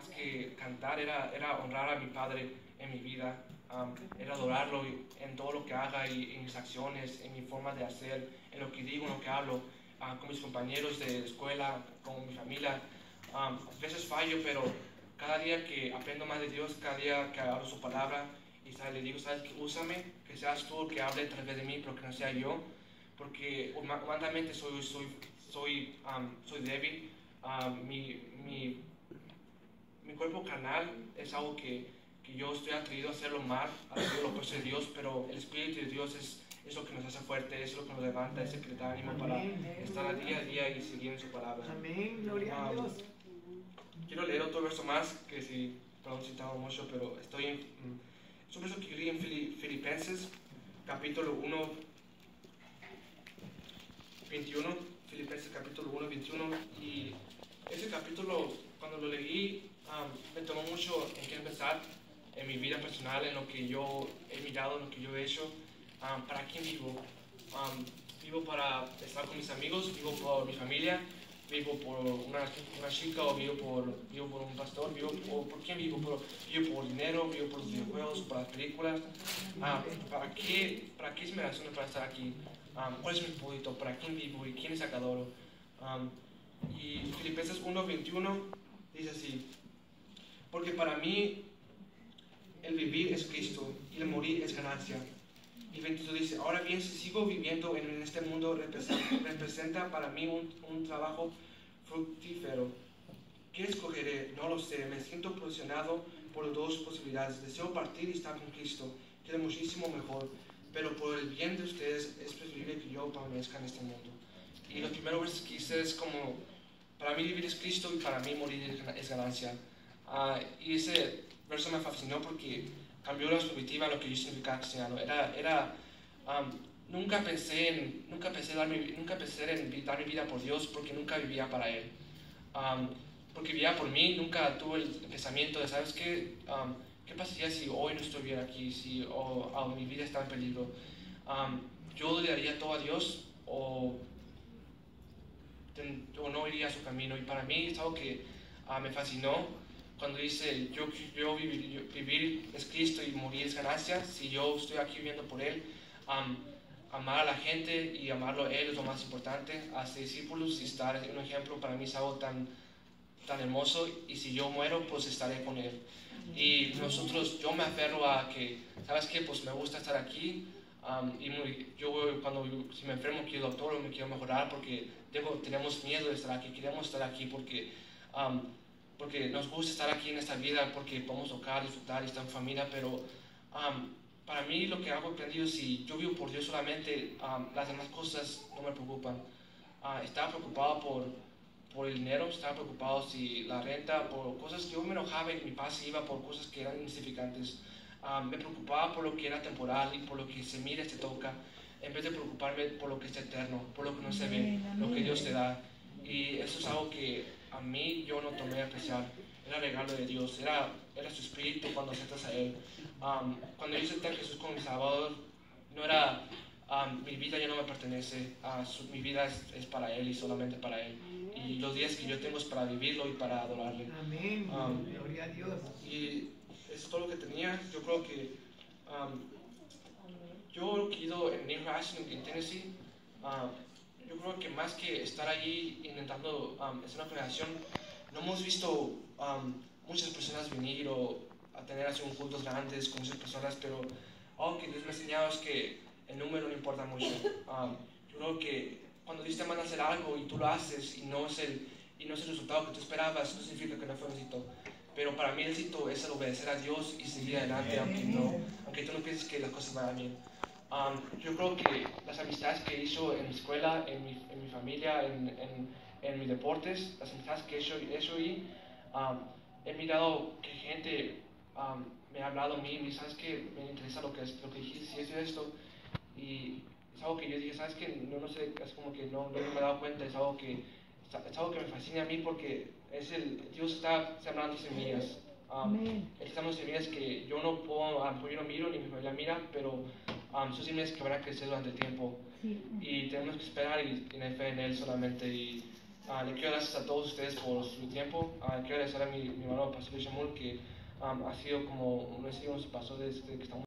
más que cantar, era, era honrar a mi Padre en mi vida, um, era adorarlo en todo lo que haga y en mis acciones, en mi forma de hacer, en lo que digo, en lo que hablo, ah, con mis compañeros de escuela, con mi familia. Um, a veces fallo, pero cada día que aprendo más de Dios, cada día que hablo su palabra, y ¿sabes? le digo, ¿sabes qué? Úsame, que seas tú que hable a través de mí, pero que no sea yo, porque humanamente soy, soy, soy, um, soy débil, um, mi, mi, mi, cuerpo carnal es algo que, que yo estoy atrevido a hacerlo mal, a hacer lo opuesto de Dios, pero el Espíritu de Dios es, es lo que nos hace fuerte, es lo que nos levanta, es el que da ánimo para estar día a día y seguir en su palabra. Amén, gloria a um, Dios. Quiero leer otro verso más, que si, perdón si mucho, pero estoy en... Es un verso que leí en Filipenses, capítulo 1, 21. Filipenses capítulo 1, 21. Y ese capítulo, cuando lo leí, me tomó mucho en qué empezar en mi vida personal, en lo que yo he mirado, en lo que yo he hecho. ¿Para quién vivo? vivo para estar con mis amigos, vivo por mi familia, vivo por una, una chica o vivo por, vivo por un pastor, vivo por, ¿por quién vivo? Por, vivo por dinero, vivo por los videojuegos, por las películas. Ah, ¿para, qué, ¿Para qué es mi razón para estar aquí? Um, ¿Cuál es mi propósito? ¿Para quién vivo y quién es adoro? Um, y Filipenses 1.21 dice así, porque para mí el vivir es Cristo y el morir es ganancia. Y 22 dice, ahora bien, si sigo viviendo en este mundo, representa, para mí un, un, trabajo fructífero. ¿Qué escogeré? No lo sé. Me siento posicionado por dos posibilidades. Deseo partir y estar con Cristo, que es muchísimo mejor. Pero por el bien de ustedes es preferible que yo permanezca en este mundo. Y los primeros que hice es como, para mí vivir es Cristo y para mí morir es ganancia. Uh, y ese verso me fascinó porque cambió la perspectiva de lo que yo significaba cristiano. Era, era um, nunca pensé en, nunca pensé, dar mi, nunca pensé en dar mi vida por Dios porque nunca vivía para Él. Um, porque vivía por mí, nunca tuve el pensamiento de, ¿sabes qué? Um, ¿Qué pasaría si hoy no estuviera aquí, si oh, mi vida está en peligro? yo le daría todo a Dios o, o, no iría a su camino. Y para mí es algo que uh, me fascinó cuando dice, yo, yo, vivir, vivir, es Cristo y morir es ganancia, si yo estoy aquí viviendo por Él, amar a la gente y amarlo a Él es lo más importante, hacer discípulos y estar un ejemplo para mí es algo tan, tan hermoso y si yo muero, pues estaré con Él. Y nosotros, yo me aferro a que, ¿sabes qué? Pues me gusta estar aquí. y yo cuando si me enfermo quiero doctor o me quiero mejorar porque tengo, tenemos miedo de estar aquí, queremos estar aquí porque porque nos gusta estar aquí en esta vida, porque podemos tocar, disfrutar y estar en familia, pero para mí lo que hago aprendido, si yo vivo por Dios solamente, las demás cosas no me preocupan. Uh, estaba preocupado por, por el dinero, estaba preocupado si la renta, por cosas que yo me enojaba y mi paz se iba por cosas que eran insignificantes. me preocupaba por lo que era temporal y por lo que se mira y se toca, en vez de preocuparme por lo que es eterno, por lo que no se ve, lo que Dios te da. Y eso es algo que a mí yo no tomé a apreciar. Era regalo de Dios, era, era su espíritu cuando aceptas a Él. Um, cuando yo acepté a Jesús como mi Salvador, no era um, mi vida ya no me pertenece, uh, mi vida es, para Él y solamente para Él. Y los días que yo tengo es para vivirlo y para adorarle. Amén. Um, Gloria a Dios. Y es todo lo que tenía. Yo creo que yo he ido en New Haven, en Tennessee. Uh, yo creo que más que estar allí intentando um, hacer una congregación, no hemos visto um, muchas personas venir o a tener así un cultos grandes con muchas personas, pero algo que Dios me ha enseñado es que el número no importa mucho. Um, yo creo que cuando Dios te manda a hacer algo y tú lo haces y no es el, y no es el resultado que tú esperabas, no significa que no fue un éxito. Pero para mí el éxito es el obedecer a Dios y seguir adelante, aunque, no, aunque tú no pienses que las cosas vayan bien. Um, yo creo que las amistades que hizo en mi escuela, en mi, en mi familia, en, en, en, mis deportes, las amistades que he hecho, hecho ahí, um, he mirado que gente um, me ha hablado a mí, y sabes que me interesa lo que, es, lo que dijiste, esto y esto, y es algo que yo dije, sabes que no, no sé, es como que no, no me he dado cuenta, es algo que, es algo que me fascina a mí porque es el, Dios está sembrando semillas. Um, él está sembrando semillas que yo no puedo, yo no miro ni mi familia mira, pero um, son semillas que van a crecer durante el tiempo. Y tenemos que esperar y tener fe en Él solamente. Y Ah, le quiero gracias a todos ustedes por su tiempo. Ah, quiero agradecer a mi, mi hermano Pastor Shamul que um, ha sido como uno de los pastores que estamos